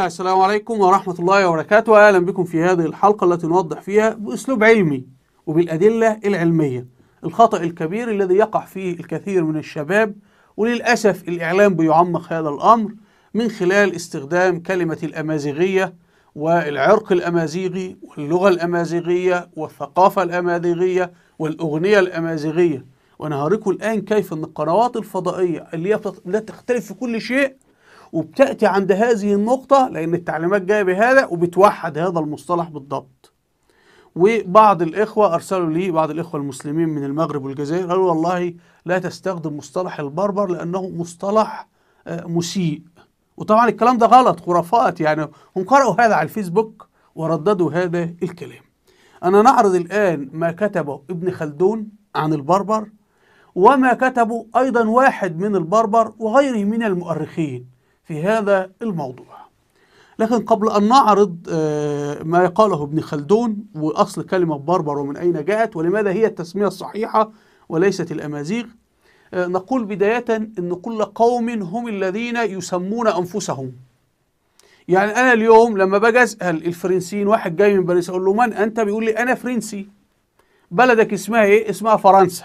السلام عليكم ورحمة الله وبركاته. أهلا بكم في هذه الحلقة التي نوضح فيها بأسلوب علمي وبالأدلة العلمية. الخطأ الكبير الذي يقع فيه الكثير من الشباب وللأسف الإعلام بيعمق هذا الأمر من خلال استخدام كلمة الأمازيغية والعرق الأمازيغي واللغة الأمازيغية والثقافة الأمازيغية والأغنية الأمازيغية. وأنا هوريكم الآن كيف أن القنوات الفضائية اللي لا تختلف في كل شيء وبتأتي عند هذه النقطة لأن التعليمات جاية بهذا وبتوحد هذا المصطلح بالضبط. وبعض الإخوة أرسلوا لي بعض الإخوة المسلمين من المغرب والجزائر قالوا والله لا تستخدم مصطلح البربر لأنه مصطلح مسيء. وطبعا الكلام ده غلط خرافات يعني. هم قرأوا هذا على الفيسبوك ورددوا هذا الكلام. أنا نعرض الآن ما كتبه ابن خلدون عن البربر وما كتبه أيضا واحد من البربر وغيره من المؤرخين. في هذا الموضوع. لكن قبل أن نعرض ما قاله ابن خلدون وأصل كلمة بربر ومن أين جاءت ولماذا هي التسمية الصحيحة وليست الأمازيغ نقول بداية أن كل قوم هم الذين يسمون أنفسهم. يعني أنا اليوم لما باجي أسأل الفرنسيين واحد جاي من باريس أقول له من أنت؟ بيقول لي أنا فرنسي. بلدك اسمها إيه؟ اسمها فرنسا.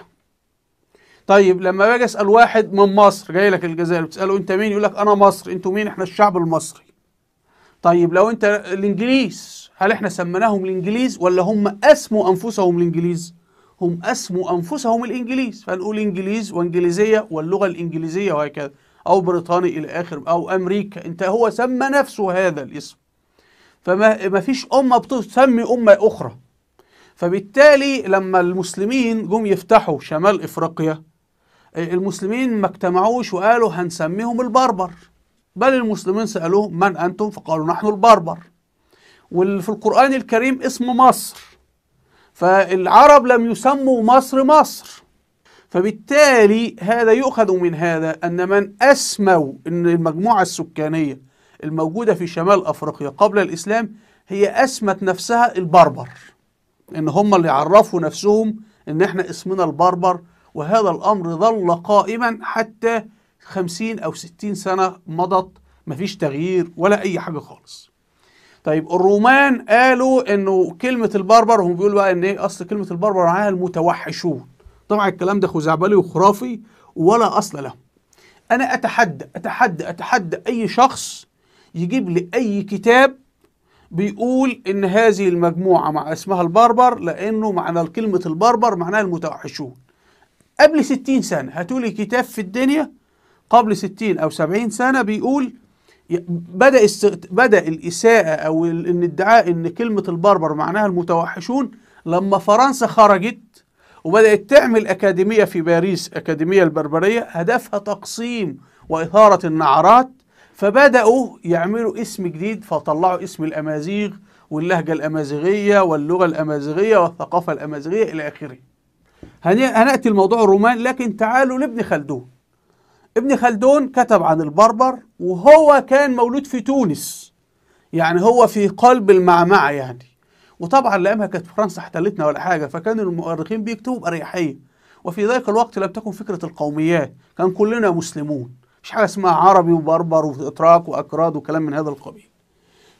طيب لما باجي أسأل واحد من مصر جاي لك الجزائر بتسأله أنت مين؟ يقول لك أنا مصر أنتوا مين؟ إحنا الشعب المصري. طيب لو أنت الإنجليز هل إحنا سميناهم الإنجليز ولا هم أسموا أنفسهم الإنجليز؟ هم أسموا أنفسهم الإنجليز. فنقول إنجليز وإنجليزية واللغة الإنجليزية وهكذا. أو بريطاني إلى آخر أو أمريكا. أنت هو سمى نفسه هذا الاسم. فما ما فيش أمة بتسمي أمة أخرى. فبالتالي لما المسلمين جم يفتحوا شمال إفريقيا المسلمين ما اجتمعوش وقالوا هنسميهم البربر. بل المسلمين سألوهم من أنتم؟ فقالوا نحن البربر. وفي القرآن الكريم اسم مصر. فالعرب لم يسموا مصر مصر. فبالتالي هذا يؤخذ من هذا أن من أسموا أن المجموعة السكانية الموجودة في شمال أفريقيا قبل الإسلام هي أسمت نفسها البربر. إن هم اللي عرفوا نفسهم إن إحنا اسمنا البربر وهذا الأمر ظل قائما حتى خمسين أو ستين سنة مضت مفيش تغيير ولا أي حاجة خالص. طيب الرومان قالوا إنه كلمة البربر هم بيقولوا بقى إن إيه أصل كلمة البربر معناها المتوحشون. طبعا الكلام ده خزعبلي وخرافي ولا أصل له. أنا أتحدى أتحدى أتحدى أي شخص يجيب لي أي كتاب بيقول إن هذه المجموعة مع اسمها البربر لأنه معنى كلمة البربر معناها المتوحشون. قبل ستين سنة. هاتولي كتاب في الدنيا قبل ستين أو سبعين سنة بيقول بدأ است... بدأ الإساءة أو إن ادعاء إن كلمة البربر معناها المتوحشون لما فرنسا خرجت وبدأت تعمل أكاديمية في باريس أكاديمية البربرية هدفها تقسيم وإثارة النعرات. فبدأوا يعملوا اسم جديد فطلعوا اسم الأمازيغ واللهجة الأمازيغية واللغة الأمازيغية والثقافة الأمازيغية إلى آخره. هنأتي الموضوع الرومان لكن تعالوا لابن خلدون. ابن خلدون كتب عن البربر وهو كان مولود في تونس. يعني هو في قلب المعمعة يعني. وطبعا لأمها كانت فرنسا احتلتنا ولا حاجة فكان المؤرخين بيكتبوا بأريحية. وفي ذلك الوقت لم تكن فكرة القوميات كان كلنا مسلمون. مش حاجة اسمها عربي وبربر وإتراك وأكراد وكلام من هذا القبيل.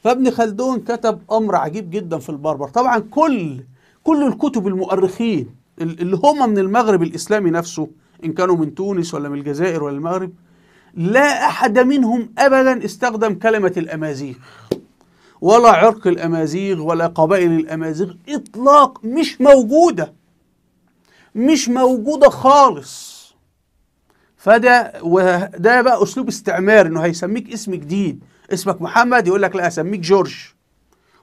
فابن خلدون كتب أمر عجيب جدا في البربر. طبعا كل كل الكتب المؤرخين اللي هم من المغرب الإسلامي نفسه إن كانوا من تونس ولا من الجزائر ولا المغرب لا أحد منهم أبدا استخدم كلمة الأمازيغ. ولا عرق الأمازيغ ولا قبائل الأمازيغ إطلاق مش موجودة. مش موجودة خالص. فده وده بقى أسلوب استعمار إنه هيسميك اسم جديد. اسمك محمد يقول لك لا أسميك جورج.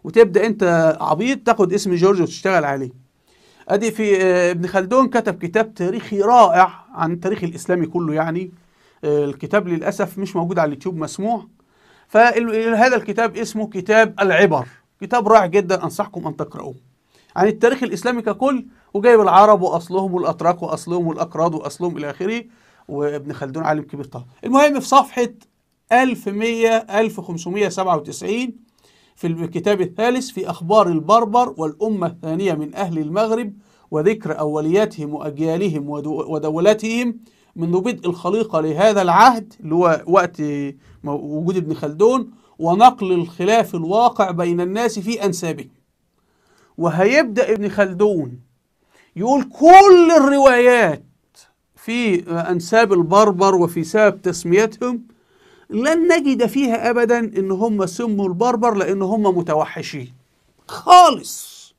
وتبدأ أنت عبيط تاخد اسم جورج وتشتغل عليه. أدي في ابن خلدون كتب كتاب تاريخي رائع عن التاريخ الإسلامي كله يعني. الكتاب للأسف مش موجود على اليوتيوب مسموع. فهذا الكتاب اسمه كتاب العبر. كتاب رائع جدا أنصحكم أن تقرأوه. عن التاريخ الإسلامي ككل وجايب العرب وأصلهم والأتراك وأصلهم والأكراد وأصلهم إلى آخره. وابن خلدون عالم كبير طبعا. المهم في صفحة 1100 1597 في الكتاب الثالث في أخبار البربر والأمة الثانية من أهل المغرب وذكر أولياتهم وأجيالهم ودولتهم منذ بدء الخليقة لهذا العهد اللي هو وقت وجود ابن خلدون ونقل الخلاف الواقع بين الناس في أنسابهم. وهيبدأ ابن خلدون يقول كل الروايات في أنساب البربر وفي سبب تسميتهم لن نجد فيها أبدا إن هم سموا البربر لأن هم متوحشين. خالص.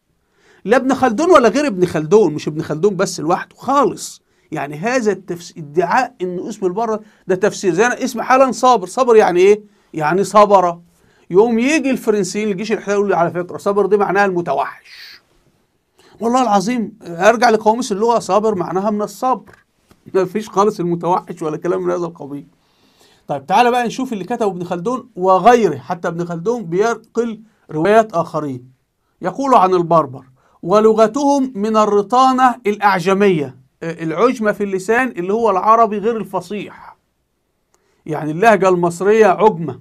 لا ابن خلدون ولا غير ابن خلدون مش ابن خلدون بس لوحده خالص. يعني هذا التفس... ادعاء إن اسم البر ده تفسير. زي أنا اسم حالا صابر. صبر يعني إيه؟ يعني صبر. يوم يجي الفرنسيين الجيش الاحتلال يقول لي على فكرة صبر دي معناها المتوحش. والله العظيم أرجع لقواميس اللغة صابر معناها من الصبر. ما فيش خالص المتوحش ولا كلام من هذا القبيل. طيب تعالى بقى نشوف اللي كتبه ابن خلدون وغيره. حتى ابن خلدون بينقل روايات آخرين. يقول عن البربر ولغتهم من الرطانة الأعجمية. العجمة في اللسان اللي هو العربي غير الفصيح. يعني اللهجة المصرية عجمة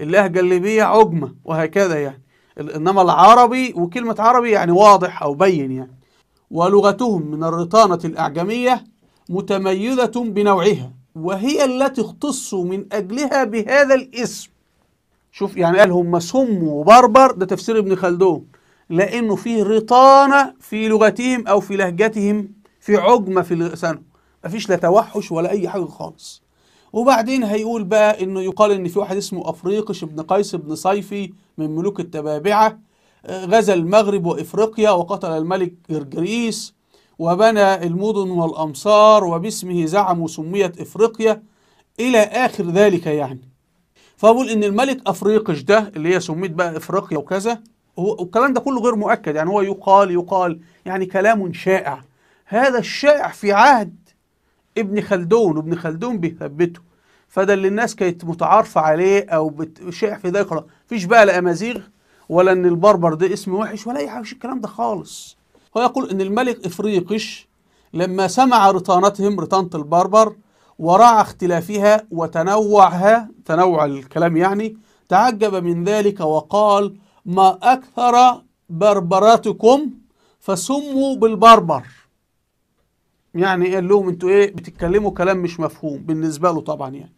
اللهجة الليبية عجمة وهكذا يعني. إنما العربي وكلمة عربي يعني واضح أو بين يعني. ولغتهم من الرطانة الأعجمية متميزة بنوعها. وهي التي اختصوا من أجلها بهذا الاسم. شوف يعني قال هم سموا بربر ده تفسير ابن خلدون. لأنه فيه رطانة في لغتهم أو في لهجتهم في عجمة في لسانهم مفيش لا توحش ولا أي حاجة خالص. وبعدين هيقول بقى إنه يقال إن في واحد اسمه أفريقش بن قيس بن صيفي من ملوك التبابعة غزا المغرب وإفريقيا وقتل الملك جرجريس. وبنى المدن والأمصار وباسمه زعم وسميت إفريقيا إلى آخر ذلك يعني. فبقول إن الملك أفريقش ده اللي هي سميت بقى إفريقيا وكذا هو ده كله غير مؤكد يعني هو يقال يقال يعني كلام شائع. هذا الشائع في عهد ابن خلدون وابن خلدون بيثبته. فده اللي الناس كانت متعارفة عليه أو شائع في ذلك. مفيش بقى لا أمازيغ ولا إن البربر ده اسم وحش ولا أي حاجة الكلام ده خالص. هو يقول إن الملك إفريقش لما سمع رطانتهم رطانة البربر وراعى اختلافها وتنوعها تنوع الكلام يعني تعجب من ذلك وقال ما أكثر بربراتكم فسموا بالبربر. يعني قال لهم أنتوا إيه بتتكلموا كلام مش مفهوم. بالنسبة له طبعا يعني.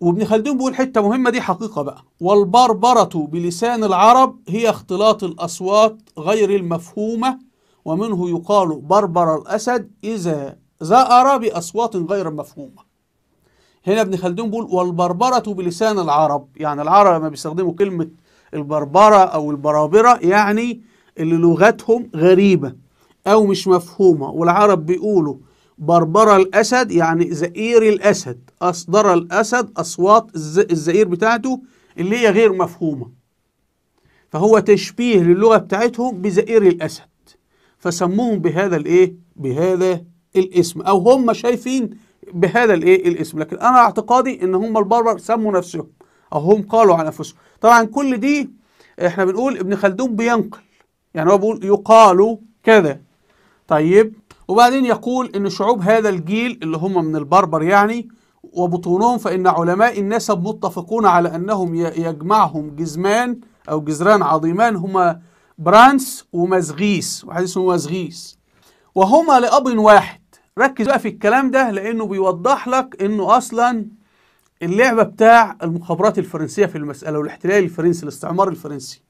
وابن خلدون بيقول حتة مهمة دي حقيقة بقى. والبربرة بلسان العرب هي اختلاط الأصوات غير المفهومة ومنه يقال بربر الأسد إذا زأر بأصوات غير مفهومة. هنا ابن خلدون بيقول والبربرة بلسان العرب يعني العرب لما بيستخدموا كلمة البربرة أو البرابرة يعني اللي لغتهم غريبة أو مش مفهومة والعرب بيقولوا بربرة الأسد يعني زئير الأسد. أصدر الأسد أصوات الزئير بتاعته اللي هي غير مفهومة. فهو تشبيه للغة بتاعتهم بزئير الأسد. فسموهم بهذا الإيه؟ بهذا الاسم. أو هم شايفين بهذا الإيه؟ الاسم. لكن أنا اعتقادي إن هم البربر سموا نفسهم أو هم قالوا عن أنفسهم. طبعا كل دي إحنا بنقول ابن خلدون بينقل. يعني هو بيقول يقال كذا. طيب وبعدين يقول إن شعوب هذا الجيل اللي هم من البربر يعني وبطونهم فإن علماء النسب متفقون على أنهم يجمعهم جزمان أو جزران عظيمان هما برانس ومزغيس واحد اسمه مزغيس. وهما لأب واحد. ركز بقى في الكلام ده لأنه بيوضح لك إنه أصلا اللعبة بتاع المخابرات الفرنسية في المسألة والاحتلال الفرنسي الاستعمار الفرنسي.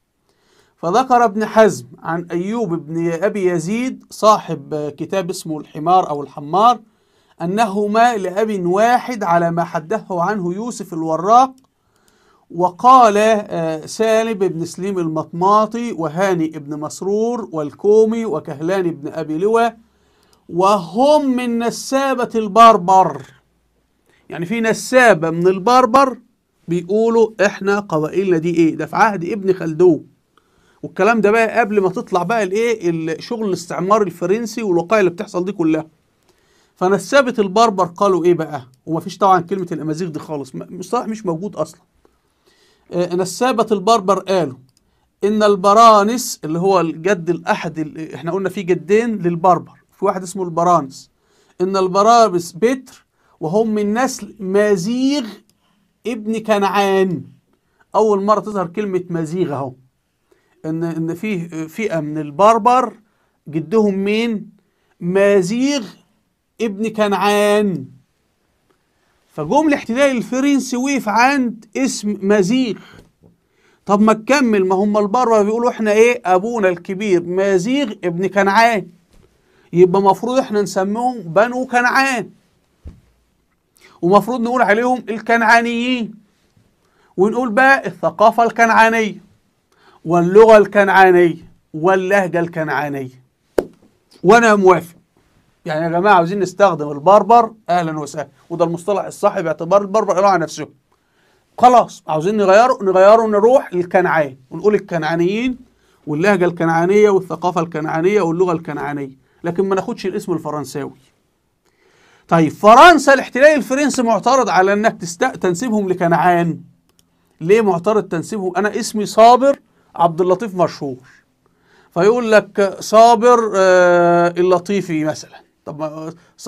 فذكر ابن حزم عن أيوب بن أبي يزيد صاحب كتاب اسمه الحمار أو الحمار أنهما لأب واحد على ما حدثه عنه يوسف الوراق وقال سالم بن سليم المطماطي وهاني بن مسرور والكومي وكهلان بن أبي لوى وهم من نسابة البربر. يعني في نسابة من البربر بيقولوا إحنا قبائلنا دي إيه؟ ده في عهد ابن خلدون. والكلام ده بقى قبل ما تطلع بقى الايه الشغل الاستعمار الفرنسي والوقائع اللي بتحصل دي كلها. فنسابة البربر قالوا إيه بقى؟ ومفيش طبعا كلمة الأمازيغ دي خالص. مصطلح مش موجود أصلا. نسابة البربر قالوا إن البرانس اللي هو الجد الأحد إحنا قلنا في جدين للبربر. في واحد اسمه البرانس. إن البرانس بتر وهم من نسل مازيغ ابن كنعان. أول مرة تظهر كلمة مزيغ أهو. إن إن فيه فئة من البربر جدهم مين؟ مازيغ ابن كنعان. فجم الاحتلال الفرنسي وقف عند اسم مزيغ طب ما تكمل ما هم البربر بيقولوا إحنا إيه؟ أبونا الكبير مزيغ ابن كنعان. يبقى مفروض إحنا نسميهم بنو كنعان. ومفروض نقول عليهم الكنعانيين. ونقول بقى الثقافة الكنعانية. واللغة الكنعانية واللهجة الكنعانية وأنا موافق. يعني يا جماعة عاوزين نستخدم البربر أهلا وسهلا. وده المصطلح الصح باعتبار البربر قالوا على نفسهم خلاص عاوزين نغيره نغيره نروح للكنعان ونقول الكنعانيين واللهجة الكنعانية والثقافة الكنعانية واللغة الكنعانية. لكن ما ناخدش الاسم الفرنساوي. طيب فرنسا الاحتلال الفرنسي معترض على إنك. تنسبهم لكنعان. ليه معترض تنسيبهم؟ أنا اسمي صابر عبد اللطيف مشهور. فيقول لك صابر آه اللطيفي مثلا. طب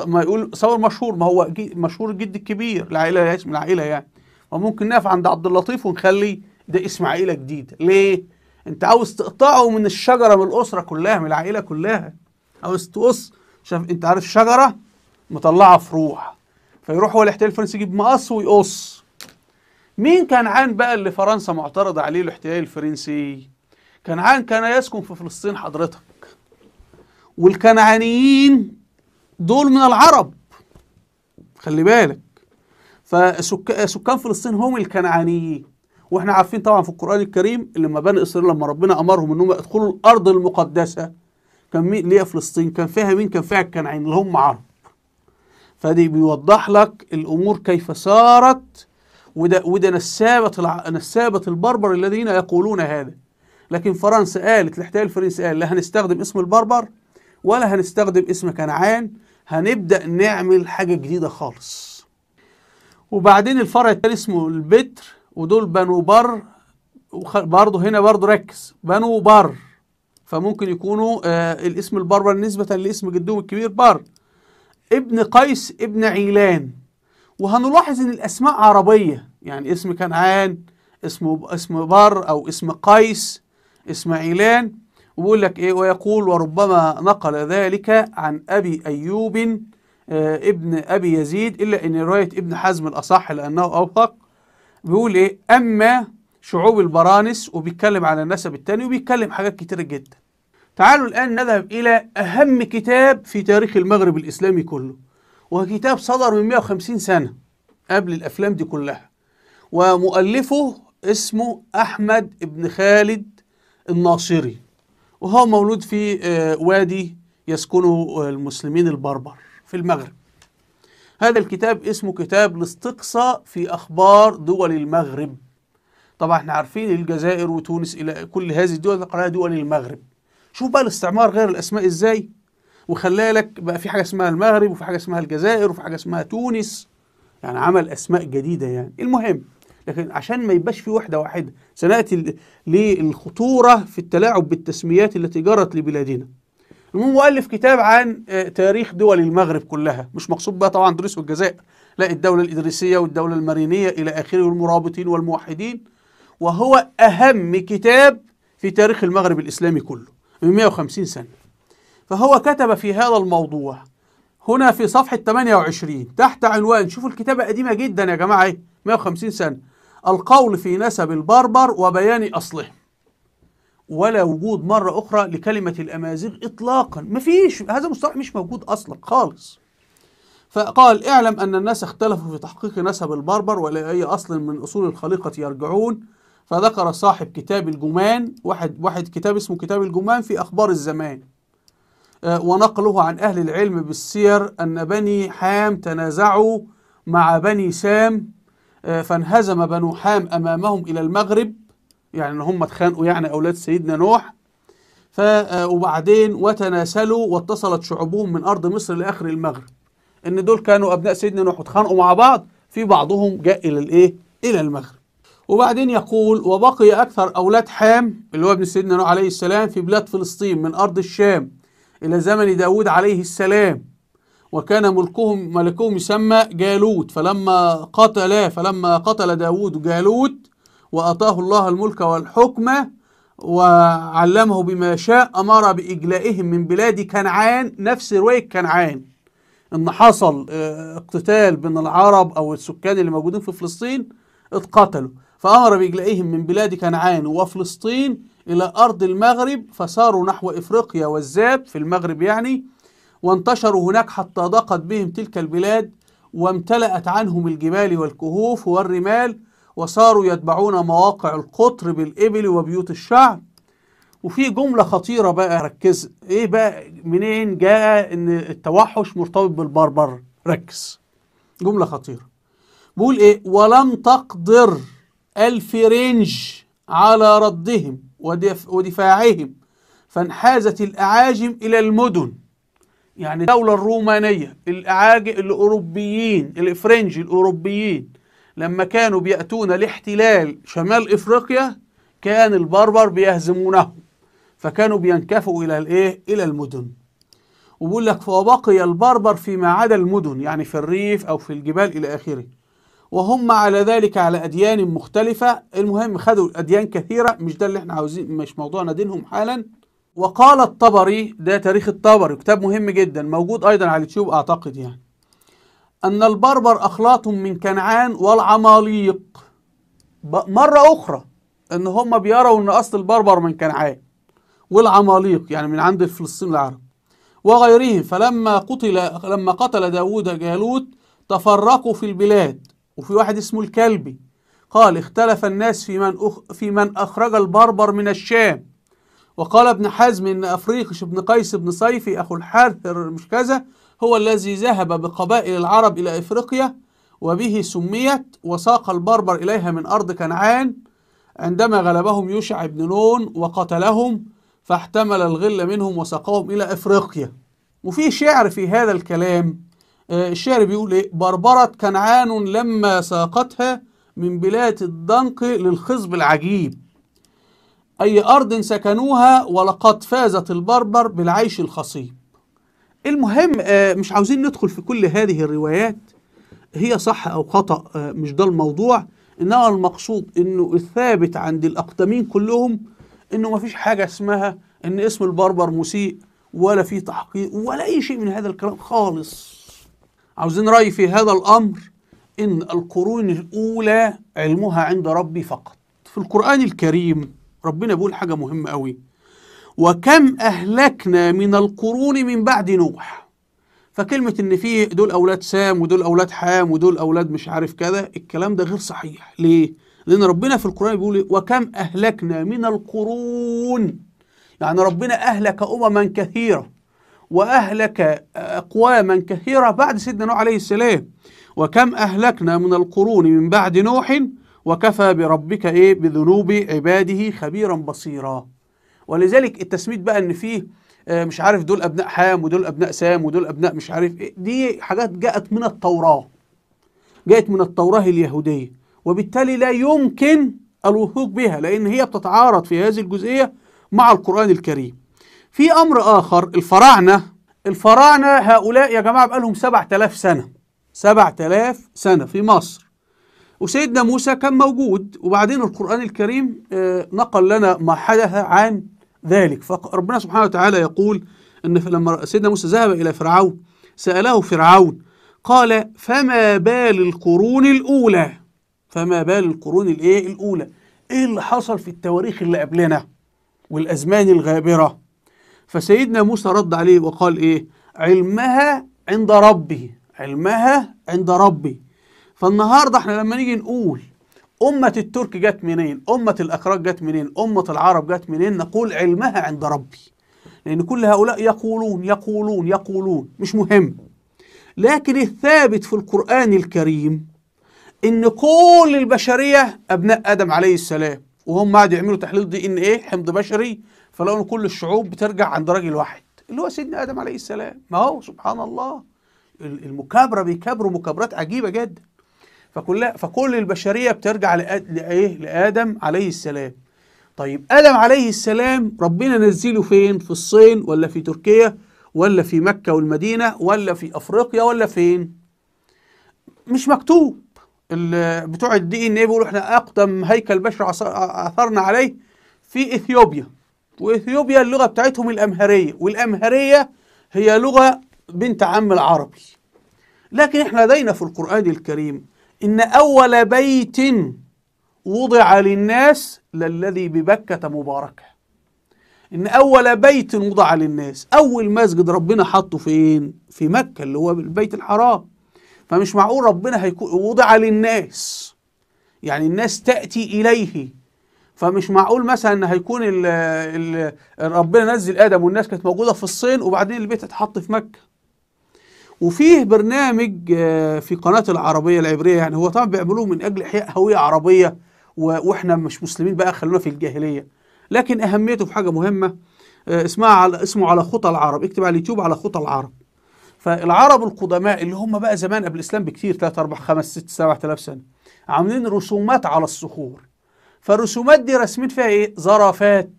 ما, يقول صابر مشهور ما هو مشهور الجد الكبير العائله اسم العائله يعني. وممكن نقف عند عبد اللطيف ونخلي ده اسم عائلة جديدة. ليه؟ أنت عاوز تقطعه من الشجرة من الأسرة كلها من العائلة كلها. عاوز تقص شاف أنت عارف الشجره مطلعة فروع. فيروح هو الاحتلال الفرنسي يجيب مقص ويقص. مين كنعان بقى اللي فرنسا معترض عليه الاحتلال الفرنسي؟ كنعان كان يسكن في فلسطين حضرتك. والكنعانيين دول من العرب. خلي بالك. فسكان فلسطين هم الكنعانيين. وإحنا عارفين طبعا في القرآن الكريم لما بني إسرائيل لما ربنا أمرهم إنهم يدخلوا الأرض المقدسة كان مين؟ اللي هي فلسطين. كان فيها مين؟ كان فيها الكنعانيين اللي هم عرب. فدي بيوضح لك الأمور كيف سارت وده وده نسابة الع... نسابة البربر الذين يقولون هذا. لكن فرنسا قالت الاحتلال الفرنسي قال لا هنستخدم اسم البربر ولا هنستخدم اسم كنعان هنبدأ نعمل حاجة جديدة خالص. وبعدين الفرع التاني اسمه البتر ودول بنو بر برضه هنا برضه ركز بنو بر. فممكن يكونوا آه الاسم البربر نسبة لاسم جدهم الكبير بر. ابن قيس ابن عيلان. وهنلاحظ إن الأسماء عربية. يعني اسم كنعان اسمه اسم بر أو اسم قيس اسم عيلان. وبيقول لك إيه؟ ويقول وربما نقل ذلك عن أبي أيوب آه ابن أبي يزيد إلا إن رواية ابن حزم الأصح لأنه أوثق. بيقول إيه؟ أما شعوب البرانس وبيتكلم على النسب الثاني وبيتكلم حاجات كتيرة جدا. تعالوا الآن نذهب إلى أهم كتاب في تاريخ المغرب الإسلامي كله. وهو كتاب صدر من 150 سنة قبل الأفلام دي كلها. ومؤلفه اسمه أحمد بن خالد الناصري وهو مولود في وادي يسكنه المسلمين البربر في المغرب. هذا الكتاب اسمه كتاب الاستقصاء في أخبار دول المغرب. طبعا إحنا عارفين الجزائر وتونس إلى كل هذه الدول نقراها دول المغرب. شوف بقى الاستعمار غير الأسماء إزاي؟ وخلى لك بقى في حاجة اسمها المغرب وفي حاجة اسمها الجزائر وفي حاجة اسمها تونس. يعني عمل أسماء جديدة يعني. المهم لكن عشان ما يبقاش في وحده واحدة سنأتي للخطورة في التلاعب بالتسميات التي جرت لبلادنا. المهم مؤلف كتاب عن تاريخ دول المغرب كلها. مش مقصود بقى طبعا تونس والجزائر لا الدولة الإدريسية والدولة المارينية إلى آخره والمرابطين والموحدين. وهو أهم كتاب في تاريخ المغرب الإسلامي كله من 150 سنة. فهو كتب في هذا الموضوع. هنا في صفحة 28 تحت عنوان شوفوا الكتابة قديمة جدا يا جماعة إيه 150 سنة. القول في نسب البربر وبيان أصلهم ولا وجود مرة أخرى لكلمة الأمازيغ إطلاقا. مفيش هذا مصطلح مش موجود أصلا خالص. فقال اعلم أن الناس اختلفوا في تحقيق نسب البربر ولا أي أصل من أصول الخليقة يرجعون. فذكر صاحب كتاب الجمان واحد واحد كتاب اسمه كتاب الجمان في أخبار الزمان. ونقله عن أهل العلم بالسير أن بني حام تنازعوا مع بني سام فانهزم بنو حام أمامهم إلى المغرب يعني إن هم اتخانقوا يعني أولاد سيدنا نوح. ف وبعدين وتناسلوا واتصلت شعوبهم من أرض مصر لآخر المغرب. إن دول كانوا أبناء سيدنا نوح واتخانقوا مع بعض في بعضهم جاء إلى الإيه؟ إلى المغرب. وبعدين يقول وبقي أكثر أولاد حام اللي هو ابن سيدنا نوح عليه السلام في بلاد فلسطين من أرض الشام إلى زمن داود عليه السلام وكان ملكهم ملكهم يسمى جالوت. فلما قتل فلما قتل داود جالوت وأعطاه الله الملك والحكم وعلمه بما شاء أمر بإجلائهم من بلاد كنعان نفس رواية كنعان. إن حصل آه، اقتتال بين العرب أو السكان اللي موجودين في فلسطين اتقتلوا. فأمر بإجلائهم من بلاد كنعان وفلسطين إلى أرض المغرب فساروا نحو إفريقيا والزاب في المغرب يعني وانتشروا هناك حتى ضاقت بهم تلك البلاد وامتلأت عنهم الجبال والكهوف والرمال وصاروا يتبعون مواقع القطر بالإبل وبيوت الشعب. وفي جملة خطيرة بقى ركز. إيه بقى؟ منين جاء إن التوحش مرتبط بالبربر؟ ركز. جملة خطيرة. بيقول إيه؟ ولم تقدر الفرنج على ردهم ودف ودفاعهم فانحازت الأعاجم إلى المدن. يعني الدولة الرومانية الأعاجم الأوروبيين الفرنج الأوروبيين لما كانوا بيأتون لاحتلال شمال إفريقيا كان البربر بيهزمونهم فكانوا بينكفوا إلى الإيه؟ إلى المدن. وبيقول لك فبقي البربر فيما عدا المدن يعني في الريف أو في الجبال إلى آخره. وهم على ذلك على أديان مختلفة. المهم خدوا أديان كثيرة مش ده اللي إحنا عاوزين مش موضوعنا دينهم حالا. وقال الطبري ده تاريخ الطبري كتاب مهم جدا موجود أيضا على اليوتيوب أعتقد يعني. أن البربر أخلاط من كنعان والعماليق. مرة أخرى أن هم بيروا أن أصل البربر من كنعان والعماليق يعني من عند الفلسطين العرب وغيرهم. فلما قتل لما قتل داوود جالوت تفرقوا في البلاد. وفي واحد اسمه الكلبي. قال اختلف الناس في من أخ في من أخرج البربر من الشام. وقال ابن حزم إن افريقش بن قيس بن صيفي أخو الحارث مش كذا هو الذي ذهب بقبائل العرب إلى إفريقيا وبه سميت وساق البربر إليها من أرض كنعان. عندما غلبهم يوشع بن نون وقتلهم فاحتمل الغل منهم وساقهم إلى إفريقيا. وفي شعر في هذا الكلام الشعر بيقول إيه؟ بربرت كنعان لما ساقتها من بلاد الضنك للخصب العجيب. أي أرض سكنوها ولقد فازت البربر بالعيش الخصيب. المهم آه، مش عاوزين ندخل في كل هذه الروايات. هي صح أو خطأ آه، مش ده الموضوع. إنما المقصود إنه الثابت عند الأقدمين كلهم إنه مفيش حاجة اسمها إن اسم البربر مسيء ولا في تحقيق ولا أي شيء من هذا الكلام خالص. عاوزين رأي في هذا الأمر إن القرون الأولى علمها عند ربي فقط. في القرآن الكريم ربنا بيقول حاجة مهمة قوي وكم أهلكنا من القرون من بعد نوح. فكلمة إن في دول أولاد سام ودول أولاد حام ودول أولاد مش عارف كذا الكلام ده غير صحيح. ليه؟ لأن ربنا في القرآن بيقول؟ وكم أهلكنا من القرون. يعني ربنا أهلك أمما كثيرة. وأهلك أقواما كثيرة بعد سيدنا نوح عليه السلام. وكم أهلكنا من القرون من بعد نوح وكفى بربك إيه؟ بذنوب عباده خبيرا بصيرا. ولذلك التسميت بقى إن فيه آه، مش عارف دول أبناء حام ودول أبناء سام ودول أبناء مش عارف إيه. دي حاجات جاءت من التوراة جاءت من التوراة اليهودية. وبالتالي لا يمكن الوثوق بها لأن هي بتتعارض في هذه الجزئية مع القرآن الكريم. في أمر آخر الفراعنة. الفراعنة هؤلاء يا جماعة بقالهم 7000 سنة. 7000 سنة في مصر. وسيدنا موسى كان موجود وبعدين القرآن الكريم آه، نقل لنا ما حدث عن ذلك. فربنا سبحانه وتعالى يقول أن لما سيدنا موسى ذهب إلى فرعون سأله فرعون قال فما بال القرون الأولى؟ فما بال القرون الإيه؟ الأولى. إيه اللي حصل في التواريخ اللي قبلنا والأزمان الغابرة؟ فسيدنا موسى رد عليه وقال إيه علمها عند ربي علمها عند ربي فالنهاردة إحنا لما نيجي نقول أمة الترك جت منين؟ أمة الأكراد جت منين؟ أمة العرب جت منين؟ نقول علمها عند ربي. لأن كل هؤلاء يقولون يقولون يقولون مش مهم. لكن الثابت في القرآن الكريم إن كل البشرية أبناء آدم عليه السلام وهم قعدوا يعملوا تحليل دي إن إيه؟ حمض بشري إن كل الشعوب بترجع عند راجل واحد اللي هو سيدنا آدم عليه السلام. ما هو؟ سبحان الله. المكابرة بيكابروا مكابرات عجيبة جدا. فكلها فكل البشرية بترجع لإيه؟ لآدم عليه السلام. طيب آدم عليه السلام ربنا نزله فين؟ في الصين ولا في تركيا ولا في مكة والمدينة ولا في أفريقيا ولا فين؟ مش مكتوب. بتوع الدي إن إيه بيقولوا إحنا أقدم هيكل بشر عثرنا عليه في إثيوبيا. وإثيوبيا اللغة بتاعتهم الأمهرية والأمهرية هي لغة بنت عم العربي. لكن إحنا لدينا في القرآن الكريم إن أول بيت وضع للناس للذي ببكة مباركة. إن أول بيت وضع للناس أول مسجد ربنا حطه فين؟ في مكة اللي هو البيت الحرام. فمش معقول ربنا هيكون وضع للناس. يعني الناس تأتي إليه. فمش معقول مثلا إن هيكون ال ال ربنا نزل آدم والناس كانت موجودة في الصين وبعدين البيت اتحط في مكة. وفيه برنامج آه، في قناة العربية العبرية يعني هو طبعا بيعملوه من أجل إحياء هوية عربية وإحنا مش مسلمين بقى خلونا في الجاهلية. لكن أهميته في حاجة مهمة آه، اسمها على اسمه على خطى العرب. اكتب على اليوتيوب على خطى العرب. فالعرب القدماء اللي هم بقى زمان قبل الإسلام بكتير 3 4 5 6 7000 سنة عاملين رسومات على الصخور. فالرسومات دي رسمين فيها إيه؟ زرافات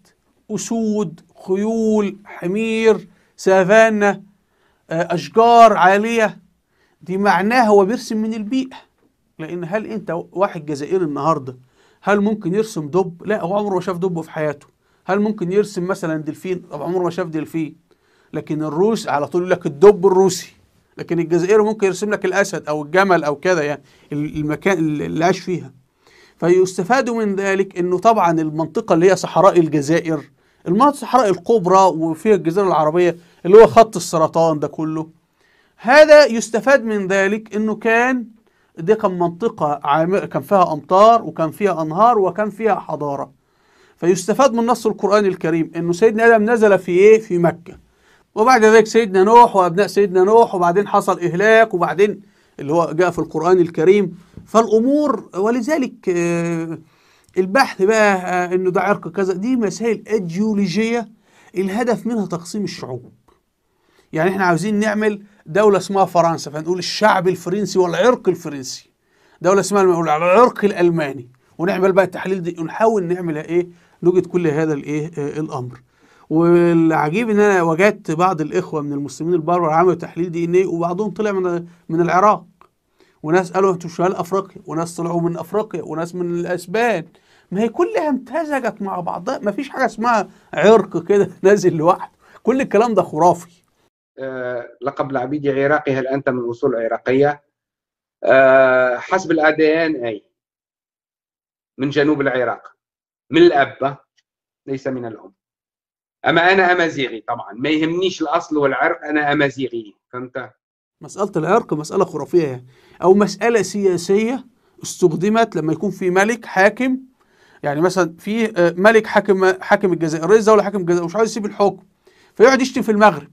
أسود خيول حمير سافانا آه، أشجار عالية. دي معناها هو بيرسم من البيئة. لأن هل أنت واحد جزائري النهارده هل ممكن يرسم دب؟ لا هو عمره ما شاف دب في حياته. هل ممكن يرسم مثلا دلفين؟ طب عمره ما شاف دلفين. لكن الروس على طول يقول لك الدب الروسي. لكن الجزائري ممكن يرسم لك الأسد أو الجمل أو كده يعني المكان اللي عاش فيها. فيستفاد من ذلك إنه طبعا المنطقة اللي هي صحراء الجزائر المناطق الصحراء الكبرى وفيها الجزيرة العربية اللي هو خط السرطان ده كله. هذا يستفاد من ذلك إنه كان دي كان منطقة عامره كان فيها أمطار وكان فيها أنهار وكان فيها حضارة. فيستفاد من نص القرآن الكريم إنه سيدنا آدم نزل في إيه؟ في مكة. وبعد ذلك سيدنا نوح وأبناء سيدنا نوح وبعدين حصل إهلاك وبعدين اللي هو جاء في القرآن الكريم فالأمور ولذلك آه، البحث بقى آه، إنه ده عرق كذا دي مسائل اجيولوجيه الهدف منها تقسيم الشعوب. يعني إحنا عاوزين نعمل دولة اسمها فرنسا فنقول الشعب الفرنسي والعرق الفرنسي. دولة اسمها نقول العرق الألماني. ونعمل بقى التحليل دي ونحاول نعمل إيه نوجد كل هذا الإيه آه، الأمر. والعجيب إن أنا وجدت بعض الإخوة من المسلمين البربر عملوا تحليل دي إن إيه وبعضهم طلع من من العراق. وناس قالوا أنتوا شمال أفريقيا وناس طلعوا من أفريقيا وناس من الأسبان. ما هي كلها امتزجت مع بعضها ما فيش حاجة اسمها عرق كده نازل لوحده. كل الكلام ده خرافي. آه، لقب العبيدي عراقي. هل أنت من أصول عراقية؟ آه، حسب الأ دي إن أي من جنوب العراق من الأب ليس من الأم. أما أنا أمازيغي طبعا. ما يهمنيش الأصل والعرق أنا أمازيغي. فهمت؟ مسألة العرق مسألة خرافية يعني. أو مسألة سياسية استخدمت لما يكون في ملك حاكم يعني مثلا في آه، ملك حاكم حاكم الجزائر رئيس دولة حاكم الجزائر ومش عاوز يسيب الحكم فيقعد يشتم في المغرب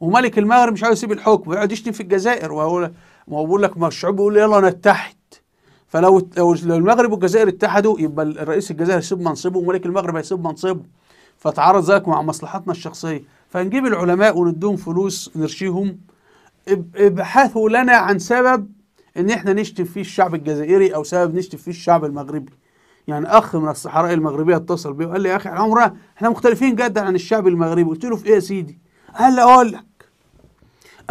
وملك المغرب مش عاوز يسيب الحكم ويقعد يشتم في الجزائر وهو ما هو بيقول لك ما الشعوب بيقول يلا نتحد فلو لو المغرب والجزائر اتحدوا يبقى الرئيس الجزائر هيسيب منصبه وملك المغرب هيسيب منصبه. فتعارض ذلك مع مصلحتنا الشخصية. فنجيب العلماء ونديهم فلوس نرشيهم اب- ابحثوا لنا عن سبب إن إحنا نشتم فيه الشعب الجزائري أو سبب نشتم فيه الشعب المغربي. يعني أخ من الصحراء المغربية اتصل بي وقال لي يا أخي عمرنا إحنا مختلفين جدا عن الشعب المغربي. قلت له في إيه يا سيدي؟ قال لي أقول لك.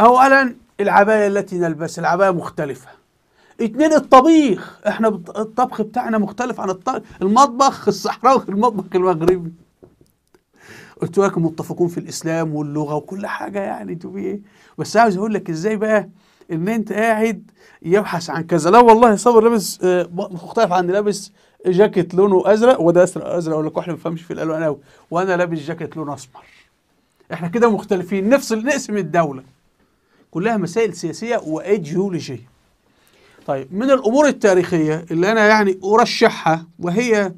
اولا العباية التي نلبس العباية مختلفة. اتنين الطبيخ. إحنا الطبخ بتاعنا مختلف عن المطبخ الصحراوي المطبخ المغربي. قلت لكم متفقون في الإسلام واللغة وكل حاجة يعني أنتوا إيه؟ بس عاوز أقول لك إزاي بقى؟ إن أنت قاعد يبحث عن كذا. لا والله صابر لابس آه، مختلف عني لابس جاكيت لونه أزرق وده ازرق أزرق ولا كحل ما بفهمش في الألوان قوي وأنا لابس جاكيت لونه أسمر. إحنا كده مختلفين. نفصل نقسم الدولة. كلها مسائل سياسية وإيديولوجية. طيب من الأمور التاريخية اللي أنا يعني أرشحها وهي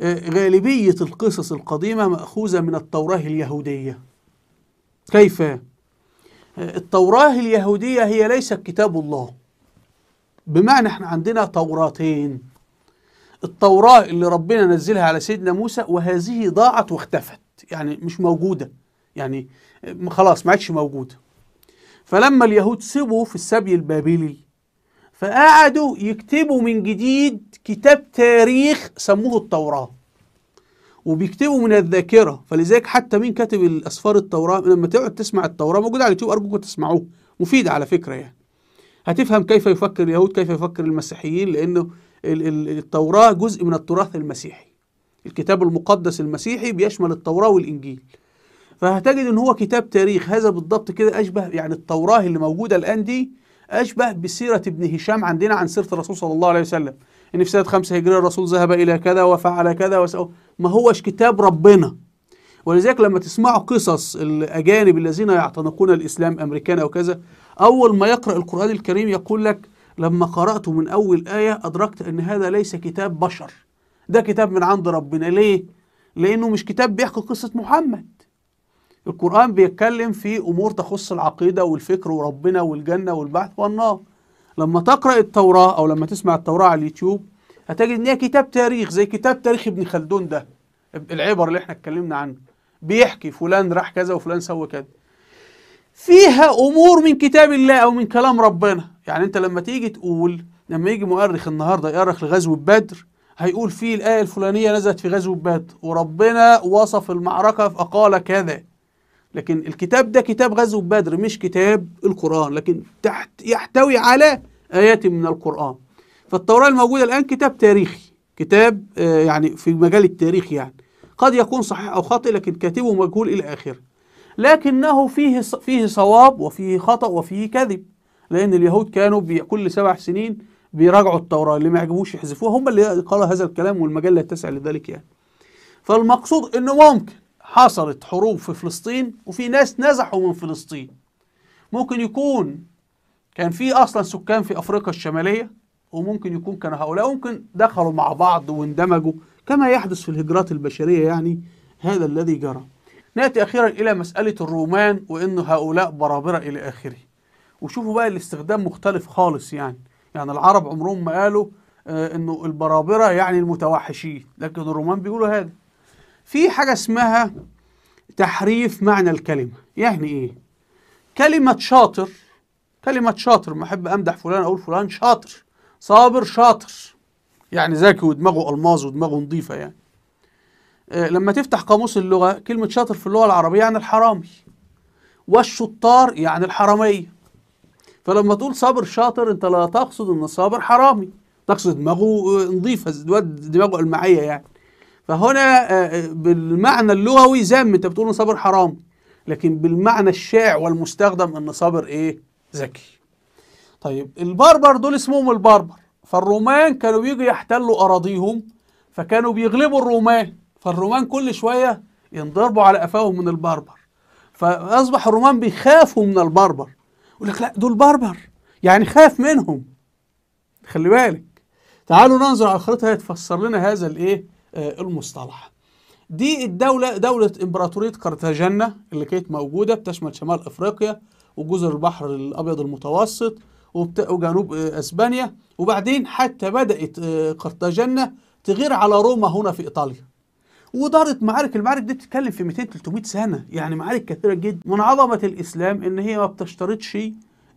آه، غالبية القصص القديمة مأخوذة من التوراة اليهودية. كيف؟ التوراة اليهودية هي ليست كتاب الله. بمعنى إحنا عندنا توراتين. التوراة اللي ربنا نزلها على سيدنا موسى وهذه ضاعت واختفت. يعني مش موجودة. يعني خلاص ما عادش موجودة. فلما اليهود سبوا في السبي البابلي فقعدوا يكتبوا من جديد كتاب تاريخ سموه التوراة. وبيكتبوا من الذاكرة. فلذلك حتى مين كاتب الأسفار التوراة؟ لما تقعد تسمع التوراة موجود على اليوتيوب أرجوكم تسمعوه. مفيد على فكرة يعني. هتفهم كيف يفكر اليهود كيف يفكر المسيحيين لأنه ال- ال- التوراة جزء من التراث المسيحي. الكتاب المقدس المسيحي بيشمل التوراة والإنجيل. فهتجد إن هو كتاب تاريخ. هذا بالضبط كده أشبه يعني التوراة اللي موجودة الآن دي أشبه بسيرة ابن هشام عندنا عن سيرة الرسول صلى الله عليه وسلم. إن في سنة خمسة هجرية الرسول ذهب إلى كذا وفعل كذا وسوى ما هوش كتاب ربنا. ولذلك لما تسمعوا قصص الأجانب الذين يعتنقون الإسلام أمريكان أو كذا أول ما يقرأ القرآن الكريم يقول لك لما قرأت من أول آية أدركت أن هذا ليس كتاب بشر. ده كتاب من عند ربنا. ليه؟ لأنه مش كتاب بيحكي قصة محمد. القرآن بيتكلم في أمور تخص العقيدة والفكر وربنا والجنة والبعث والنار. لما تقرأ التوراة أو لما تسمع التوراة على اليوتيوب هتجد إن هي كتاب تاريخ زي كتاب تاريخ ابن خلدون ده العبر اللي إحنا اتكلمنا عنه. بيحكي فلان راح كذا وفلان سوى كذا. فيها أمور من كتاب الله أو من كلام ربنا. يعني أنت لما تيجي تقول لما يجي مؤرخ النهارده يؤرخ لغزوه بدر هيقول فيه الآية الفلانية نزلت في غزوه بدر وربنا وصف المعركة فقال كذا. لكن الكتاب ده كتاب غزوه بدر مش كتاب القرآن لكن تحت يحتوي على آيات من القرآن. فالتوراة الموجودة الآن كتاب تاريخي كتاب آه يعني في مجال التاريخ يعني. قد يكون صحيح أو خاطئ لكن كاتبه مجهول إلى آخره. لكنه فيه فيه صواب وفيه خطأ وفيه كذب لأن اليهود كانوا كل سبع سنين بيراجعوا التوراة اللي ما يعجبوش يحذفوها هم اللي قالوا هذا الكلام والمجال لا يتسع لذلك يعني. فالمقصود إنه ممكن حصلت حروب في فلسطين وفي ناس نزحوا من فلسطين. ممكن يكون كان في أصلا سكان في أفريقيا الشمالية وممكن يكون كان هؤلاء ممكن دخلوا مع بعض واندمجوا كما يحدث في الهجرات البشرية يعني هذا الذي جرى. نأتي أخيرا إلى مسألة الرومان وإن هؤلاء برابرة إلى آخره. وشوفوا بقى الاستخدام مختلف خالص يعني. يعني العرب عمرهم ما قالوا آه إنه البرابرة يعني المتوحشين لكن الرومان بيقولوا هذا. في حاجة اسمها تحريف معنى الكلمة. يعني إيه؟ كلمة شاطر كلمة شاطر ما أحب أمدح فلان أقول فلان شاطر صابر شاطر. يعني ذكي ودماغه ألماظ ودماغه نظيفة يعني. لما تفتح قاموس اللغة كلمة شاطر في اللغة العربية يعني الحرامي. والشطار يعني الحرامية. فلما تقول صابر شاطر أنت لا تقصد إن صابر حرامي. تقصد دماغه نظيفة دماغه المعية يعني. فهنا بالمعنى اللغوي ذم انت بتقول إن صابر حرامي لكن بالمعنى الشائع والمستخدم إن صابر إيه؟ ذكي. طيب البربر دول اسمهم البربر. فالرومان كانوا بيجوا يحتلوا أراضيهم فكانوا بيغلبوا الرومان. فالرومان كل شوية ينضربوا على قفاهم من البربر. فأصبح الرومان بيخافوا من البربر. يقول لك لا دول بربر. يعني خاف منهم. خلي بالك. تعالوا ننظر على الخريطه هي تفسر لنا هذا الإيه؟ آه المصطلح. دي الدولة دولة إمبراطورية قرطاجنه اللي كانت موجودة بتشمل شمال إفريقيا وجزر البحر الأبيض المتوسط وجنوب آه إسبانيا. وبعدين حتى بدأت آه قرطاجنه تغير على روما هنا في إيطاليا. ودارت معارك المعارك دي بتتكلم في 200 300 سنة. يعني معارك كثيرة جدا من عظمة الإسلام إن هي ما بتشترطش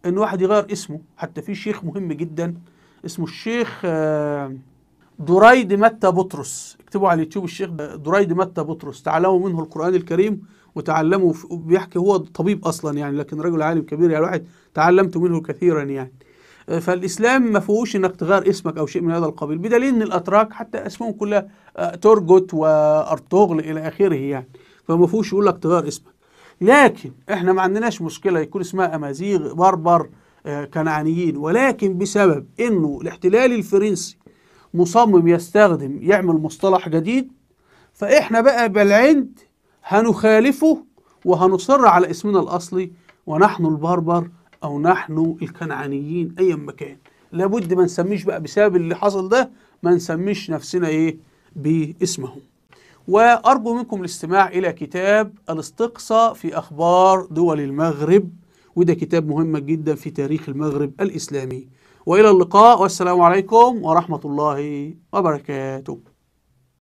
إن واحد يغير اسمه. حتى في شيخ مهم جدا اسمه الشيخ دريد متى بطرس. اكتبوا على اليوتيوب الشيخ دريد متى بطرس. تعلموا منه القرآن الكريم وتعلموا بيحكي هو طبيب أصلا يعني لكن رجل عالم كبير يعني واحد تعلمت منه كثيرا يعني. فالإسلام ما فيهوش إنك تغير اسمك أو شيء من هذا القبيل بدليل إن الأتراك حتى اسمهم كلها تورجوت وأرطغرل إلى آخره يعني. فما فيهوش يقول لك تغير اسمك. لكن إحنا ما عندناش مشكلة يكون اسمها أمازيغ بربر كنعانيين. ولكن بسبب إنه الاحتلال الفرنسي مصمم يستخدم يعمل مصطلح جديد. فإحنا بقى بالعند هنخالفه وهنصر على اسمنا الأصلي ونحن البربر أو نحن الكنعانيين ايا مكان لابد ما نسميش بقى بسبب اللي حصل ده ما نسميش نفسنا إيه؟ باسمهم. وأرجو منكم الاستماع إلى كتاب الاستقصاء في أخبار دول المغرب وده كتاب مهم جدا في تاريخ المغرب الإسلامي. وإلى اللقاء والسلام عليكم ورحمة الله وبركاته.